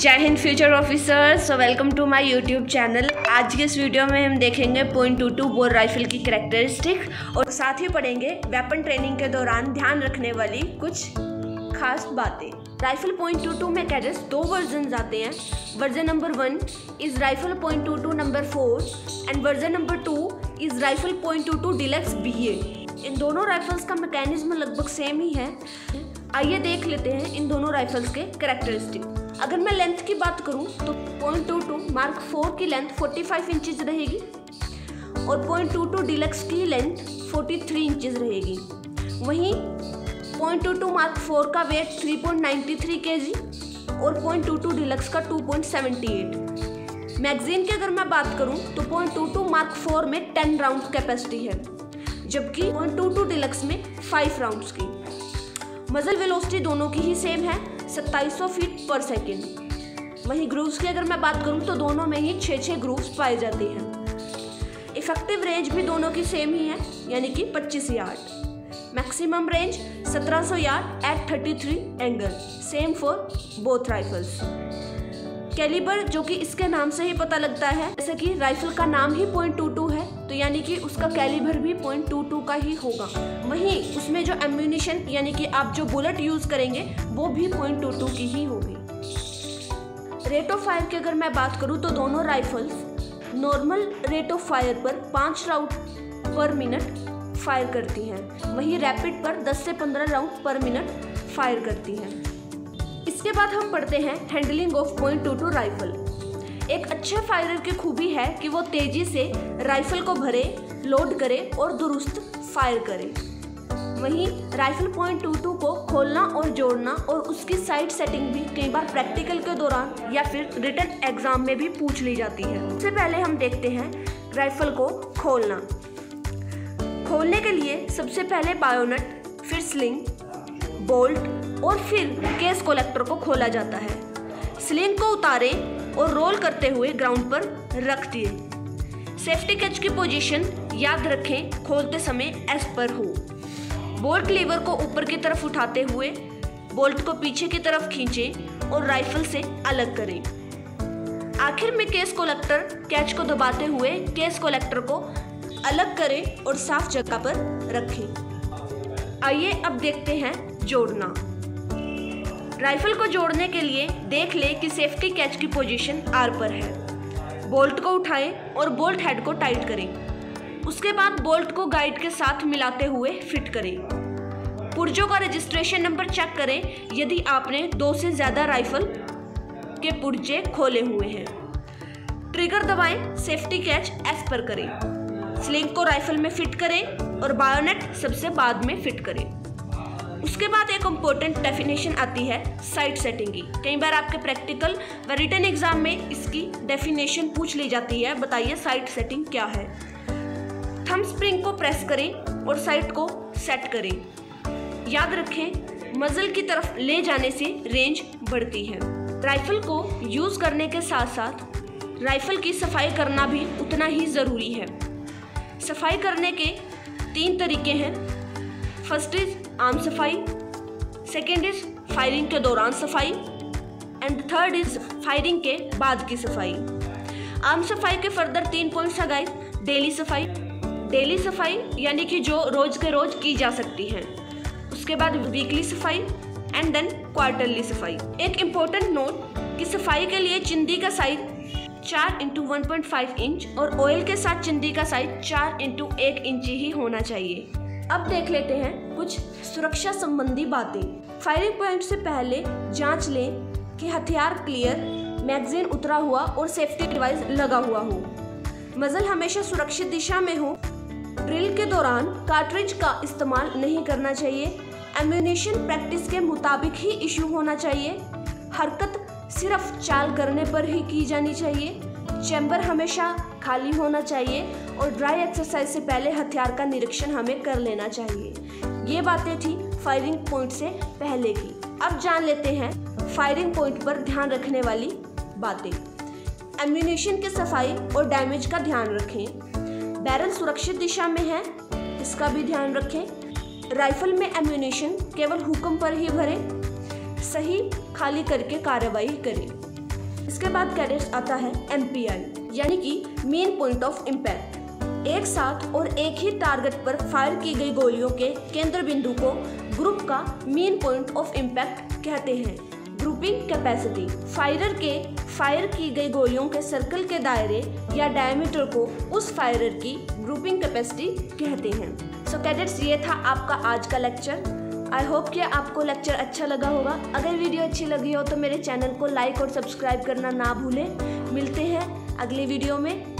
जय Hind future officers so welcome to my YouTube channel आज की इस वीडियो में हम देखेंगे point two two bore rifle की करेक्टरिस्टिक और साथ ही पढ़ेंगे वेपन ट्रेनिंग के दौरान ध्यान रखने वाली कुछ खास बातें। राइफल पॉइंट टू टू में कैडेट्स दो वर्जन आते हैं। Version number one is rifle point two two number four and version number two is rifle point two two deluxe B A इन दोनों राइफल्स का मैकेनिज्म लगभग सेम ही है। आइए देख लेते हैं इन दोनों राइफल्स के करेक्टरिस्टिक अगर मैं लेंथ की बात करूँ तो point two two mark four की लेंथ फोर्टी फाइव इंचज रहेगी और पॉइंट टू टू डिलक्स की लेंथ फोर्टी थ्री इंचज रहेगी। वहीं point two two mark four का weight three point ninety three K G और पॉइंट टू टू डिलक्स का two point seventy eight magazine की अगर मैं बात करूँ तो point two two mark four में टेन राउंड कैपेसिटी है, जबकि पॉइंट टू टू डिलक्स में फाइव राउंड्स की। मजल वेलोसिटी दोनों की ही सेम है 2700 फीट पर सेकेंड वहीं ग्रूव्स की अगर मैं बात करूँ तो दोनों में ही छः छः ग्रूव्स पाए जाते हैं। इफ़ेक्टिव रेंज भी दोनों की सेम ही है, यानी कि 25 yard maximum range 1700 yard at 33 angle same for both rifles calibre जो कि इसके नाम से ही पता लगता है, जैसे कि राइफल का नाम ही पॉइंट टू टू है तो यानी कि उसका कैलिबर भी पॉइंट टू टू का ही होगा। वहीं उसमें जो एम्यूनिशन यानी कि आप जो बुलेट यूज़ करेंगे, वो भी पॉइंट टू टू की ही होगी। रेट ऑफ़ फायर की अगर मैं बात करूँ तो दोनों rifles normal rate of fire पर पाँच राउंड पर मिनट फायर करती हैं। वहीं रैपिड पर 10 से 15 राउंड पर मिनट फायर करती हैं। इसके बाद हम पढ़ते हैं handling of point two two rifle एक अच्छे फायरर की खूबी है कि वो तेज़ी से राइफल को भरे, लोड करे और दुरुस्त फायर करे। वहीं राइफल पॉइंट टू टू को खोलना और जोड़ना और उसकी साइड सेटिंग भी कई बार प्रैक्टिकल के दौरान या फिर रिटर्न एग्ज़ाम में भी पूछ ली जाती है। सबसे पहले हम देखते हैं राइफल को खोलना। खोलने के लिए सबसे पहले बायोनट, फिर स्लिंग, बोल्ट और फिर केस कोलेक्टर को खोला जाता है। स्लिंग को उतारें और रोल करते हुए ग्राउंड पर रख दिए। सेफ्टी कैच की पोजीशन याद रखें, खोलते समय एस पर हो। बोल्ट लीवर को ऊपर की तरफ़ उठाते हुए बोल्ट को पीछे की तरफ़ खींचें और राइफल से अलग करें। आखिर में केस कोलेक्टर कैच को दबाते हुए केस कोलेक्टर को अलग करें और साफ़ जगह पर रखें। आइए अब देखते हैं जोड़ना। राइफल को जोड़ने के लिए देख ले कि सेफ्टी कैच की पोजीशन आर पर है। बोल्ट को उठाएँ और बोल्ट हेड को टाइट करें। उसके बाद बोल्ट को गाइड के साथ मिलाते हुए फिट करें। पुर्जों का रजिस्ट्रेशन नंबर चेक करें, यदि आपने दो से ज़्यादा राइफल के पुर्जे खोले हुए हैं। ट्रिगर दबाएँ, सेफ्टी कैच एस पर करें। स्लिंग को राइफल में फिट करें और बायोनेट सबसे बाद में फिट करें। उसके बाद एक इम्पोर्टेंट डेफिनेशन आती है साइट सेटिंग की। कई बार आपके प्रैक्टिकल व रिटर्न एग्ज़ाम में इसकी डेफिनेशन पूछ ली जाती है। बताइए साइट सेटिंग क्या है? थम स्प्रिंग को प्रेस करें और साइट को सेट करें। याद रखें मजल की तरफ़ ले जाने से रेंज बढ़ती है। राइफल को यूज़ करने के साथ साथ राइफल की सफ़ाई करना भी उतना ही ज़रूरी है। सफ़ाई करने के तीन तरीके हैं। फ़र्स्ट इज़ आम सफ़ाई सेकेंड इज़ फायरिंग के दौरान सफ़ाई एंड थर्ड इज़ फायरिंग के बाद की सफ़ाई। आम सफ़ाई के फर्दर तीन पॉइंट्स है गाइस डेली सफ़ाई। डेली सफ़ाई यानी कि जो रोज के रोज की जा सकती है। उसके बाद वीकली सफ़ाई एंड देन क्वार्टरली सफ़ाई। एक इम्पोर्टेंट नोट कि सफ़ाई के लिए चिंदी का साइज़ चार into one point five inch और ऑयल के साथ चिंदी का साइज़ चार इंटू एक इंच ही होना चाहिए। अब देख लेते हैं कुछ सुरक्षा संबंधी बातें। फायरिंग पॉइंट से पहले जाँच लें कि हथियार क्लियर मैगजीन उतरा हुआ और सेफ्टी डिवाइस लगा हुआ हो। मजल हमेशा सुरक्षित दिशा में हो। ड्रिल के दौरान कार्ट्रिज का इस्तेमाल नहीं करना चाहिए। एम्यूनेशन प्रैक्टिस के मुताबिक ही इशू होना चाहिए। हरकत सिर्फ़ चाल करने पर ही की जानी चाहिए। चैम्बर हमेशा खाली होना चाहिए। और ड्राई एक्सरसाइज से पहले हथियार का निरीक्षण हमें कर लेना चाहिए। ये बातें थी फायरिंग पॉइंट से पहले की। अब जान लेते हैं फायरिंग पॉइंट पर ध्यान रखने वाली बातें। एम्यूनेशन की सफ़ाई और डैमेज का ध्यान रखें। बैरल सुरक्षित दिशा में है, इसका भी ध्यान रखें। राइफल में एम्यूनेशन केवल हुक्म पर ही भरें। सही खाली करके कार्रवाई करें। इसके बाद कैडेट्स आता है एमपीएल यानी कि मेन पॉइंट ऑफ़ इम्पैक्ट एक साथ और एक ही टारगेट पर फायर की गई गोलियों के केंद्र बिंदु को ग्रुप का मेन पॉइंट ऑफ़ इम्पैक्ट कहते हैं। ग्रुपिंग कैपेसिटी फायरर के फायर की गई गोलियों के सर्कल के दायरे या डायमीटर को उस फायरर की ग्रुपिंग कैपेसिटी कहते हैं। सो so, कैडेट्स ये था आपका आज का लेक्चर आई होप कि आपको लेक्चर अच्छा लगा होगा। अगर वीडियो अच्छी लगी हो तो मेरे चैनल को लाइक और सब्सक्राइब करना ना भूलें। मिलते हैं अगले वीडियो में।